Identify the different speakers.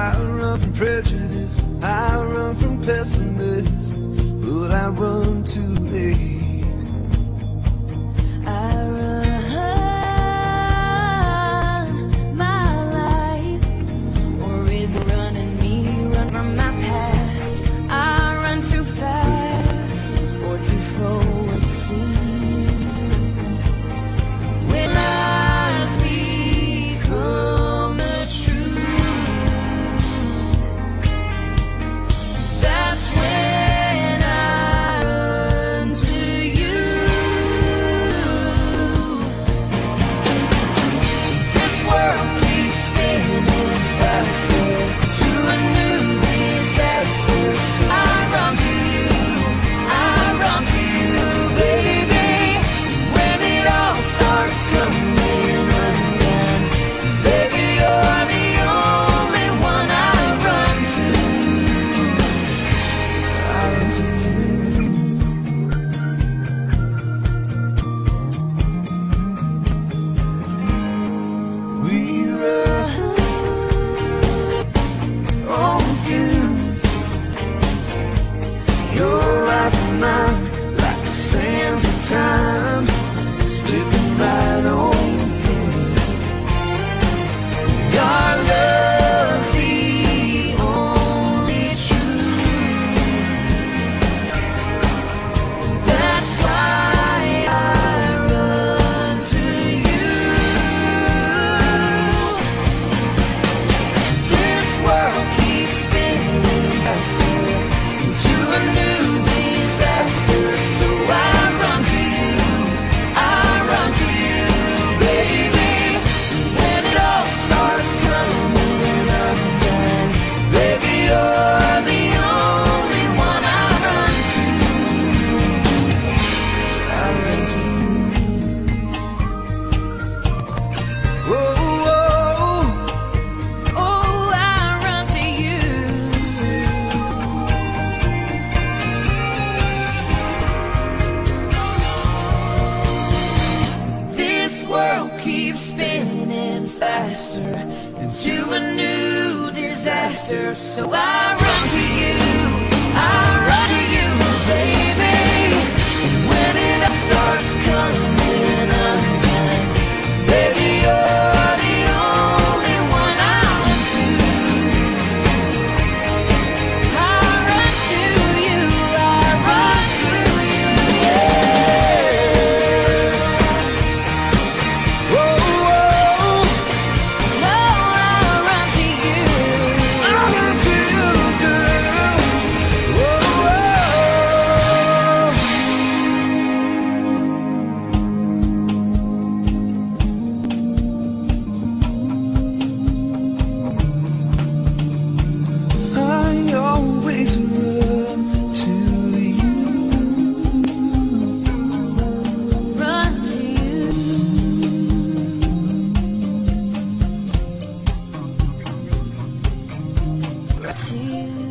Speaker 1: I run from prejudice,
Speaker 2: I run from pessimists, but I run too late. spinning faster
Speaker 1: into a new disaster. So I. 心